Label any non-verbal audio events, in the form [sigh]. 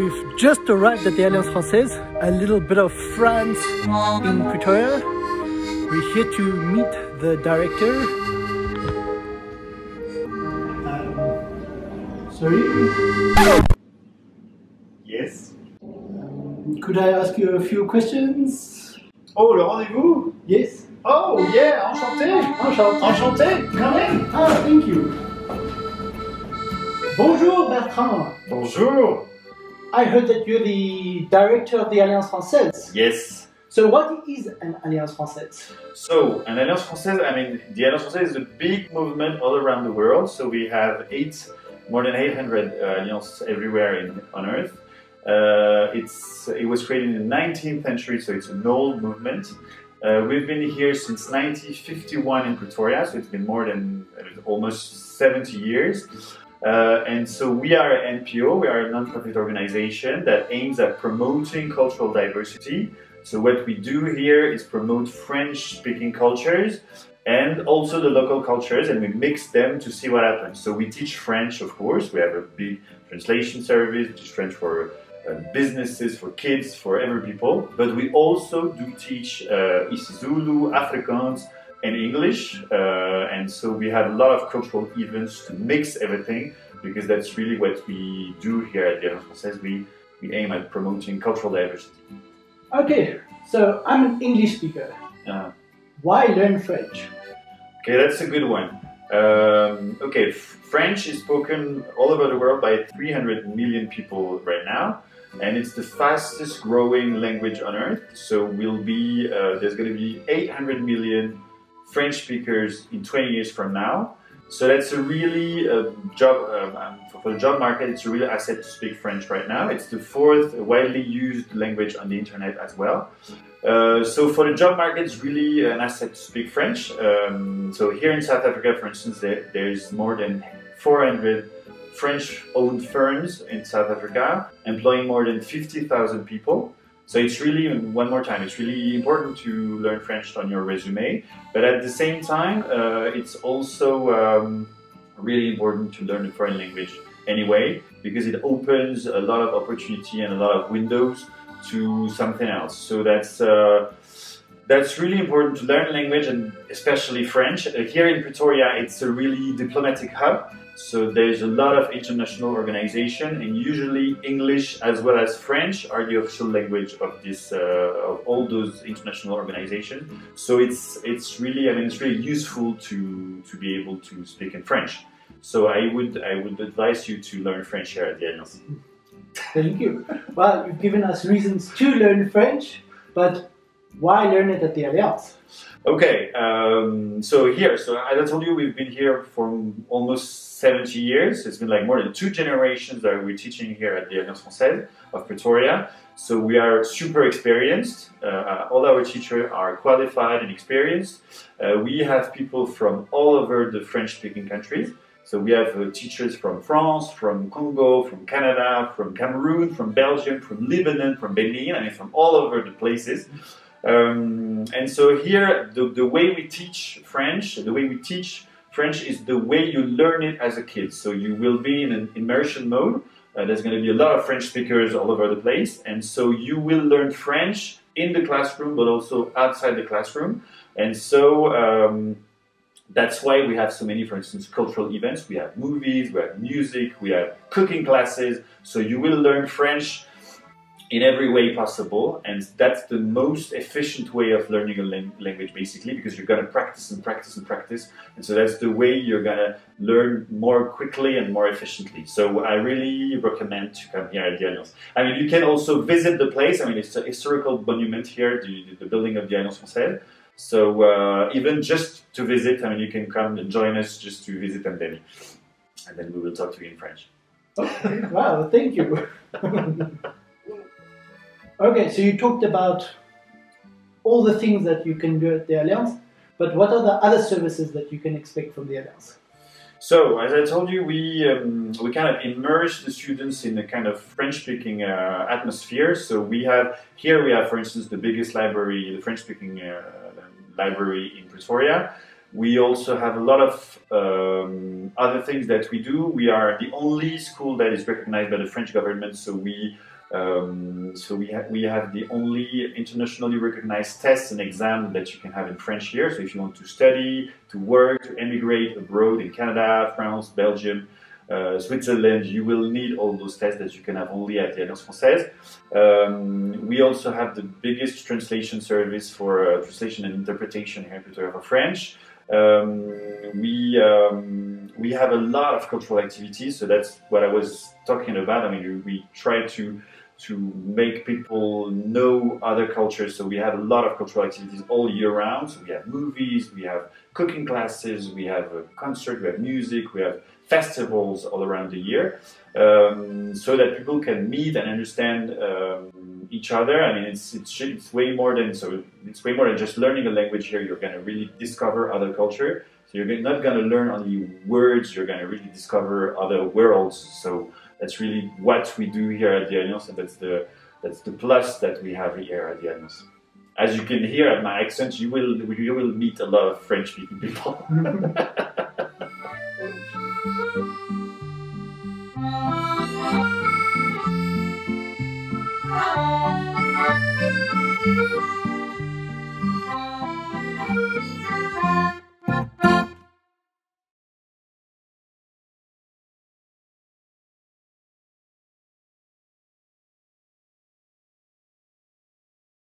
We've just arrived at the Alliance Française, a little bit of France in Pretoria. We're here to meet the director. Um, sorry? Yes. Um, could I ask you a few questions? Oh, le rendez-vous Yes? Oh, yeah, enchanté Enchanté. Enchanté Come Ah, thank you. Bonjour Bertrand. Bonjour I heard that you're the director of the Alliance Française. Yes. So what is an Alliance Française? So, an Alliance Française, I mean, the Alliance Française is a big movement all around the world. So we have eight, more than 800 uh, alliances everywhere in, on Earth. Uh, it's, it was created in the 19th century, so it's an old movement. Uh, we've been here since 1951 in Pretoria, so it's been more than uh, almost 70 years. Uh, and so we are an NPO, we are a non-profit organization that aims at promoting cultural diversity. So what we do here is promote French-speaking cultures and also the local cultures and we mix them to see what happens. So we teach French, of course, we have a big translation service, we teach French for uh, businesses, for kids, for every people, but we also do teach uh, isiZulu, Afrikaans, and English. Uh, and so we have a lot of cultural events to mix everything because that's really what we do here at the Française. We, we aim at promoting cultural diversity. Okay, so I'm an English speaker. Uh, Why learn French? okay, that's a good one. Um, okay, French is spoken all over the world by 300 million people right now. And it's the fastest growing language on earth. So we'll be, uh, there's going to be 800 million French speakers in 20 years from now. So that's a really uh, job um, for, for the job market. It's a real asset to speak French right now. It's the fourth widely used language on the internet as well. Uh, so for the job market, it's really an asset to speak French. Um, so here in South Africa, for instance, there, there's more than 400 French-owned firms in South Africa, employing more than 50,000 people. So it's really, one more time, it's really important to learn French on your resume. But at the same time, uh, it's also um, really important to learn a foreign language anyway, because it opens a lot of opportunity and a lot of windows to something else. So that's uh, that's really important to learn language and especially French. Uh, here in Pretoria, it's a really diplomatic hub. So there's a lot of international organization, and usually English as well as French are the official language of this uh, of all those international organizations. So it's it's really I mean it's really useful to to be able to speak in French. So I would I would advise you to learn French here at the Alliance. Thank you. Well, you've given us reasons to learn French, but why learn it at the Alliance? Okay, um, so here, so as I told you, we've been here for almost 70 years. It's been like more than two generations that we're teaching here at the Alliance Française of Pretoria. So we are super experienced. Uh, all our teachers are qualified and experienced. Uh, we have people from all over the French-speaking countries. So we have uh, teachers from France, from Congo, from Canada, from Cameroon, from Belgium, from Lebanon, from Benin, I mean from all over the places. Um, and so here, the, the way we teach French, the way we teach French is the way you learn it as a kid. So you will be in an immersion mode. Uh, there's going to be a lot of French speakers all over the place. And so you will learn French in the classroom, but also outside the classroom. And so um, that's why we have so many, for instance, cultural events. We have movies, we have music, we have cooking classes. So you will learn French in every way possible. And that's the most efficient way of learning a language, basically, because you're going to practice and practice and practice. And so that's the way you're going to learn more quickly and more efficiently. So I really recommend to come here at the Alliance. I mean, you can also visit the place. I mean, it's a historical monument here, the, the building of the Alliance Française. So uh, even just to visit, I mean, you can come and join us just to visit and then, and then we will talk to you in French. Okay, wow, thank you. [laughs] okay, so you talked about all the things that you can do at the Alliance, but what are the other services that you can expect from the Alliance? So, as I told you, we um, we kind of immerse the students in a kind of French-speaking uh, atmosphere. So we have here we have, for instance, the biggest library, the French-speaking uh, library in Pretoria. We also have a lot of um, other things that we do. We are the only school that is recognized by the French government, so we um, so we, ha- we have the only internationally recognized tests and exams that you can have in French here. So if you want to study, to work, to emigrate abroad in Canada, France, Belgium, uh, Switzerland, you will need all those tests that you can have only at the Alliance Française. Um, we also have the biggest translation service for uh, translation and interpretation here in Pretoria for French. Um, we um, we have a lot of cultural activities, so that's what I was talking about. I mean, we try to to make people know other cultures. So we have a lot of cultural activities all year round. So we have movies, we have cooking classes, we have a concert, we have music, we have festivals all around the year, um, so that people can meet and understand um, each other. I mean, it's, it's it's way more than so it's way more than just learning a language here. You're going to really discover other culture. So you're not going to learn only words. You're going to really discover other worlds. So that's really what we do here at the Alliance, and that's the that's the plus that we have here at the Alliance. As you can hear at my accent, you will you will meet a lot of French-speaking people. [laughs] [laughs] Música